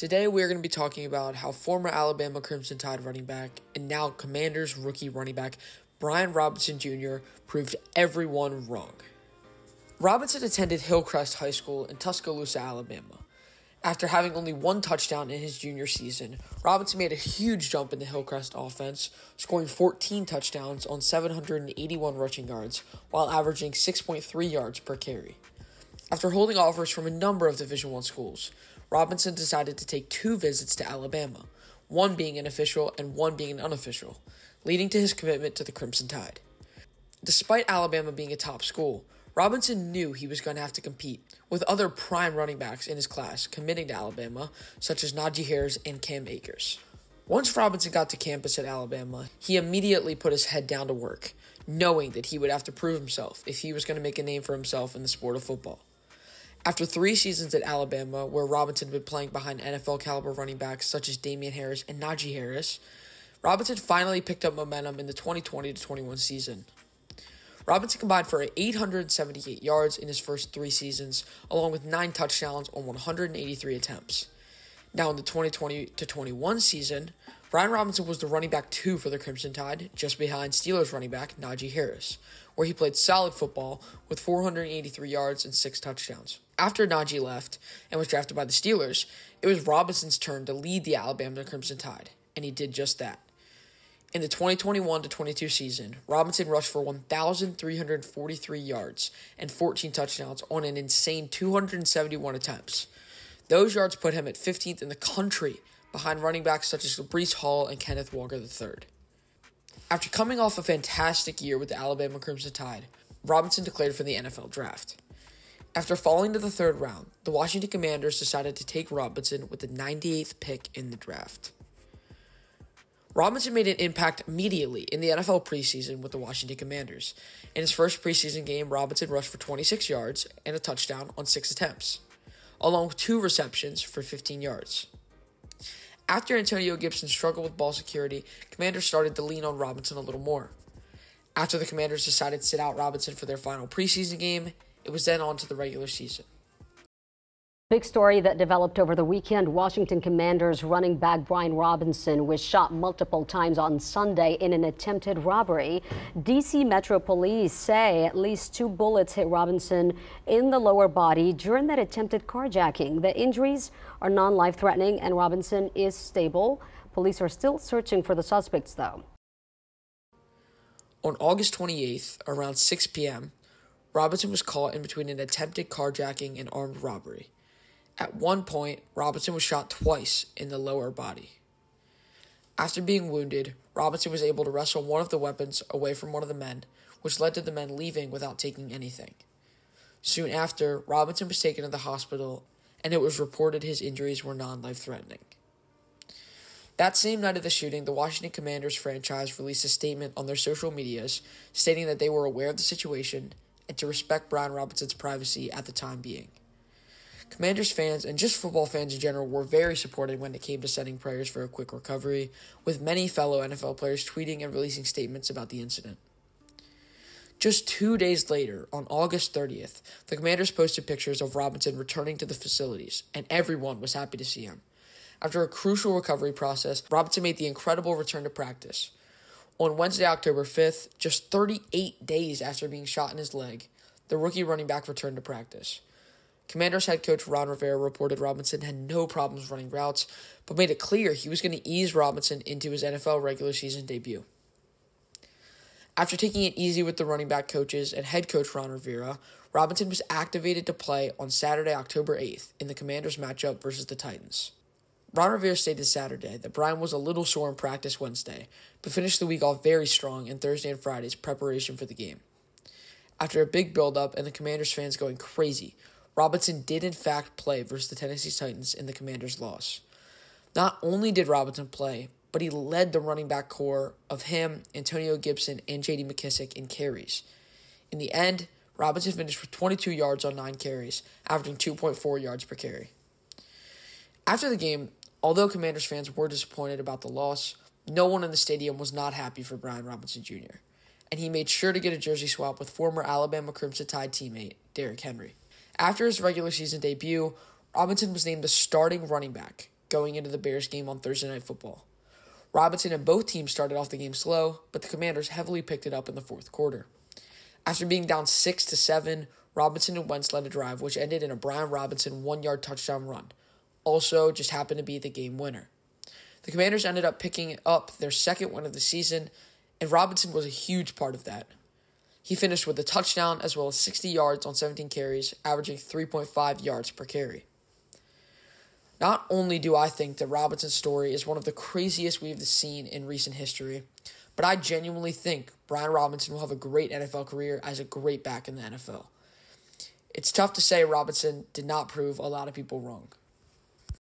Today, we're going to be talking about how former Alabama Crimson Tide running back and now Commanders rookie running back Brian Robinson Jr. proved everyone wrong. Robinson attended Hillcrest High School in Tuscaloosa, Alabama. After having only one touchdown in his junior season, Robinson made a huge jump in the Hillcrest offense, scoring 14 touchdowns on 781 rushing yards while averaging 6.3 yards per carry. After holding offers from a number of Division 1 schools, Robinson decided to take two visits to Alabama, one being an official and one being an unofficial, leading to his commitment to the Crimson Tide. Despite Alabama being a top school, Robinson knew he was going to have to compete with other prime running backs in his class committing to Alabama, such as Najee Harris and Cam Akers. Once Robinson got to campus at Alabama, he immediately put his head down to work, knowing that he would have to prove himself if he was going to make a name for himself in the sport of football. After three seasons at Alabama, where Robinson had been playing behind NFL caliber running backs such as Damien Harris and Najee Harris, Robinson finally picked up momentum in the 2020 21 season. Robinson combined for 878 yards in his first three seasons, along with nine touchdowns on 183 attempts. Now, in the 2020 21 season, Brian Robinson was the running back two for the Crimson Tide, just behind Steelers running back Najee Harris, where he played solid football with 483 yards and six touchdowns. After Najee left and was drafted by the Steelers, it was Robinson's turn to lead the Alabama Crimson Tide, and he did just that. In the 2021 22 season, Robinson rushed for 1,343 yards and 14 touchdowns on an insane 271 attempts. Those yards put him at 15th in the country behind running backs such as Breece Hall and Kenneth Walker III. After coming off a fantastic year with the Alabama Crimson Tide, Robinson declared for the NFL draft. After falling to the third round, the Washington Commanders decided to take Robinson with the 98th pick in the draft. Robinson made an impact immediately in the NFL preseason with the Washington Commanders. In his first preseason game, Robinson rushed for 26 yards and a touchdown on six attempts, along with two receptions for 15 yards. After Antonio Gibson struggled with ball security, Commanders started to lean on Robinson a little more. After the Commanders decided to sit out Robinson for their final preseason game, it was then on to the regular season. Big story that developed over the weekend. Washington Commanders running back Brian Robinson was shot multiple times on Sunday in an attempted robbery. D.C. Metro Police say at least two bullets hit Robinson in the lower body during that attempted carjacking. The injuries are non life threatening and Robinson is stable. Police are still searching for the suspects, though. On August 28th, around 6 p.m., Robinson was caught in between an attempted carjacking and armed robbery. At one point, Robinson was shot twice in the lower body. After being wounded, Robinson was able to wrestle one of the weapons away from one of the men, which led to the men leaving without taking anything. Soon after, Robinson was taken to the hospital, and it was reported his injuries were non life threatening. That same night of the shooting, the Washington Commanders franchise released a statement on their social medias stating that they were aware of the situation and to respect Brian Robinson's privacy at the time being. Commanders fans and just football fans in general were very supportive when it came to sending prayers for a quick recovery, with many fellow NFL players tweeting and releasing statements about the incident. Just two days later, on August 30th, the Commanders posted pictures of Robinson returning to the facilities, and everyone was happy to see him. After a crucial recovery process, Robinson made the incredible return to practice. On Wednesday, October 5th, just 38 days after being shot in his leg, the rookie running back returned to practice. Commanders head coach Ron Rivera reported Robinson had no problems running routes, but made it clear he was going to ease Robinson into his NFL regular season debut. After taking it easy with the running back coaches and head coach Ron Rivera, Robinson was activated to play on Saturday, October 8th, in the Commanders matchup versus the Titans. Ron Rivera stated Saturday that Brian was a little sore in practice Wednesday, but finished the week off very strong in Thursday and Friday's preparation for the game. After a big build-up and the Commanders fans going crazy, Robinson did in fact play versus the Tennessee Titans in the Commanders' loss. Not only did Robinson play, but he led the running back corps of him, Antonio Gibson, and J.D. McKissic in carries. In the end, Robinson finished with 22 yards on 9 carries, averaging 2.4 yards per carry. After the game, although Commanders fans were disappointed about the loss, no one in the stadium was not happy for Brian Robinson Jr., and he made sure to get a jersey swap with former Alabama Crimson Tide teammate Derrick Henry. After his regular season debut, Robinson was named the starting running back going into the Bears game on Thursday Night Football. Robinson and both teams started off the game slow, but the Commanders heavily picked it up in the fourth quarter. After being down 6 to 7, Robinson and Wentz led a drive which ended in a Brian Robinson 1-yard touchdown run. Also just happened to be the game winner. The Commanders ended up picking up their second win of the season, and Robinson was a huge part of that. He finished with a touchdown as well as 60 yards on 17 carries, averaging 3.5 yards per carry. Not only do I think that Robinson's story is one of the craziest we've seen in recent history, but I genuinely think Brian Robinson will have a great NFL career as a great back in the NFL. It's tough to say Robinson did not prove a lot of people wrong.